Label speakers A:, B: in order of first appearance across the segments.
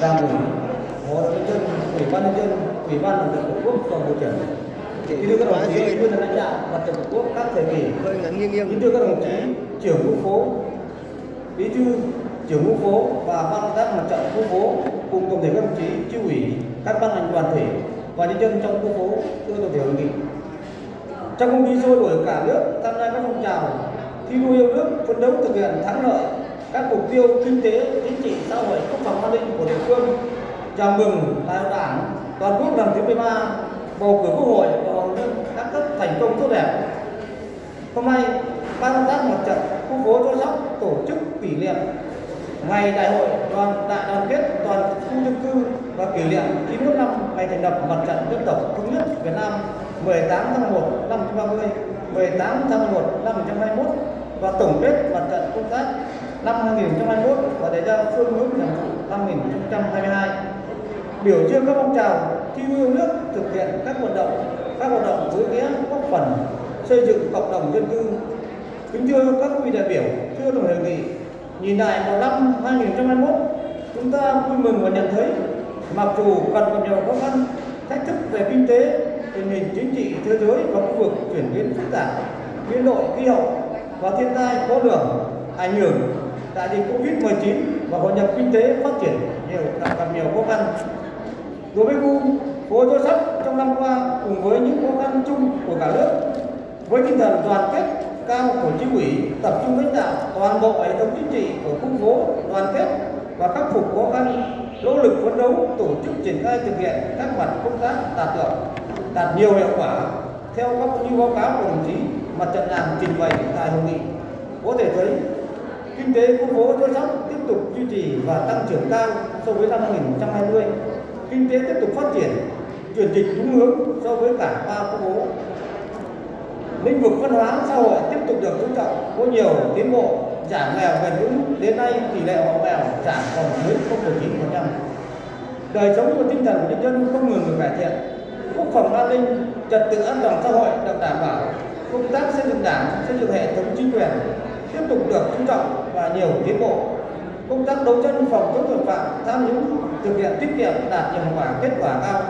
A: đảng ủy hội nhân dân ủy ban nhân dân ủy ban mặt trận tổ quốc và bộ trưởng
B: Chị
A: bí thư các đồng chí nguyên lãnh đạo mặt trận tổ quốc các thời kỳ.
B: Hơi ngắn nghiêng
A: bí
B: nghiêng
A: thư các đồng chí trưởng khu phố bí thư trưởng khu phố và ban công tác mặt trận khu phố cùng tổng thể các đồng chí chi ủy các ban ngành đoàn thể và nhân dân trong khu phố thưa tổng thể hội nghị. Trong không khí sôi nổi cả nước tham gia các phong trào thi đua yêu nước phấn đấu thực hiện thắng lợi các mục tiêu kinh tế, chính trị, xã hội, quốc phòng an ninh của địa phương. Chào mừng đại hội đảng toàn quốc lần thứ 13 bầu cử quốc hội và các cấp thành công tốt đẹp. Hôm nay, ban công tác mặt trận khu phố Châu sóc tổ chức kỷ niệm ngày đại hội đoàn đại đoàn kết toàn khu dân cư và kỷ niệm 90 năm ngày thành lập mặt trận dân tộc thống nhất Việt Nam 18 tháng 1 năm 1930 18 tháng 1 năm 1921 và tổng kết mặt trận công tác năm 2021 và đề ra phương hướng nhiệm vụ năm 2022 biểu dương các phong trào thi đua yêu nước thực hiện các hoạt động, các hoạt động với nghĩa góp phần xây dựng cộng đồng dân cư. Kính thưa các quý vị đại biểu, thưa đồng hội nghị nhìn lại vào năm 2021 chúng ta vui mừng và nhận thấy mặc dù còn còn nhiều khó khăn, thách thức về kinh tế, tình hình chính trị, thế giới và khu vực chuyển biến phức tạp biến đổi khí hậu và thiên tai khó lường ảnh hưởng đại dịch covid 19 và hội nhập kinh tế phát triển nhiều gặp, gặp nhiều khó khăn. Đối với khu phố Tô Sắc trong năm qua cùng với những khó khăn chung của cả nước với tinh thần đoàn kết cao của chi ủy tập trung lãnh đạo toàn bộ hệ thống chính trị của khu phố đoàn kết và khắc phục khó khăn nỗ lực phấn đấu tổ chức triển khai thực hiện các mặt công tác đạt được đạt nhiều hiệu quả. Theo các như báo cáo của đồng chí mặt trận làm trình bày tại hội nghị có thể thấy kinh tế khu phố Tô Sắc tiếp tục duy trì và tăng trưởng cao so với năm 2020 kinh tế tiếp tục phát triển chuyển dịch đúng hướng so với cả ba khu phố. Lĩnh vực văn hóa xã hội tiếp tục được chú trọng có nhiều tiến bộ giảm nghèo bền vững. Đến nay tỷ lệ hộ nghèo giảm còn dưới 0,9%. Đời sống và tinh thần của nhân dân không ngừng được cải thiện, quốc phòng an ninh, trật tự an toàn xã hội được đảm bảo, công tác xây dựng đảng, xây dựng hệ thống chính quyền tiếp tục được chú trọng và nhiều tiến bộ. Công tác đấu tranh phòng chống tội phạm, tham nhũng thực hiện tiết kiệm đạt nhiều quả kết quả cao.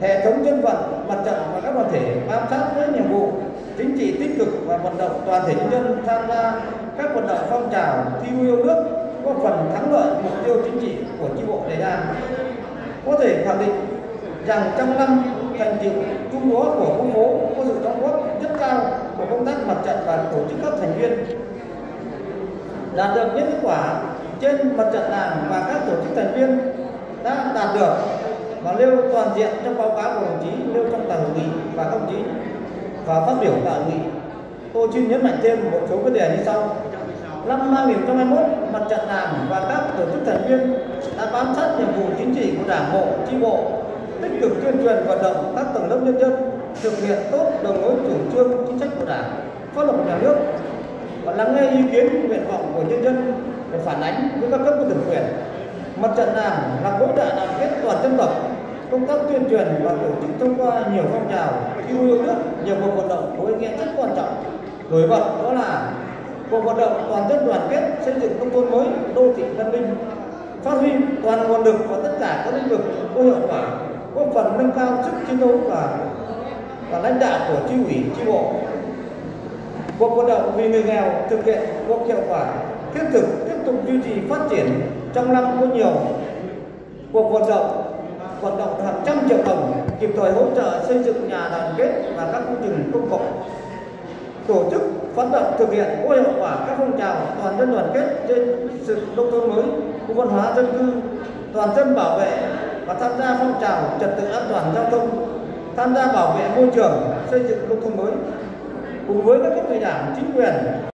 A: Hệ thống dân vận, mặt trận và các đoàn thể bám sát với nhiệm vụ chính trị tích cực và vận động toàn thể nhân dân tham gia các hoạt động phong trào thi đua yêu nước góp phần thắng lợi mục tiêu chính trị của chi bộ đề ra có thể khẳng định rằng trong năm thành tựu chung đó của công bố có sự đóng góp rất cao của công tác mặt trận và tổ chức các thành viên đạt được những kết quả trên mặt trận đảng và các tổ chức thành viên đã đạt được và nêu toàn diện trong báo cáo của đồng chí, nêu trong tại hội nghị và các đồng chí và phát biểu tại hội nghị. Tôi xin nhấn mạnh thêm một số vấn đề như sau. Năm 2021 mặt trận đảng và các tổ chức thành viên đã bám sát nhiệm vụ chính trị của đảng bộ chi bộ, tích cực tuyên truyền vận động các tầng lớp nhân dân thực hiện tốt đường lối chủ trương, chính sách của đảng, pháp luật của nhà nước và lắng nghe ý kiến nguyện vọng của nhân dân để phản ánh với các cấp có thẩm quyền, mặt trận đảng là khối đại đoàn kết toàn dân tộc, công tác tuyên truyền và tổ chức thông qua nhiều phong trào, thi đua yêu nước, nhiều cuộc vận động có ý nghĩa rất quan trọng. Nổi bật đó là cuộc vận động toàn dân đoàn kết xây dựng nông thôn mới, đô thị văn minh, phát huy toàn nguồn lực và tất cả các lĩnh vực có hiệu quả, góp phần nâng cao sức chiến đấu và và lãnh đạo của chi ủy chi bộ cuộc vận động vì người nghèo thực hiện có hiệu quả, thiết thực tiếp tục duy trì phát triển trong năm có nhiều. Cuộc vận động vận động hàng trăm triệu đồng, kịp thời hỗ trợ xây dựng nhà đoàn kết và các công trình công cộng. Tổ chức phát động thực hiện có hiệu quả các phong trào toàn dân đoàn kết trên sự nông thôn mới, khu văn hóa dân cư, toàn dân bảo vệ và tham gia phong trào trật tự an toàn giao thông, tham gia bảo vệ môi trường, xây dựng nông thôn mới cùng với các cấp ủy đảng chính quyền.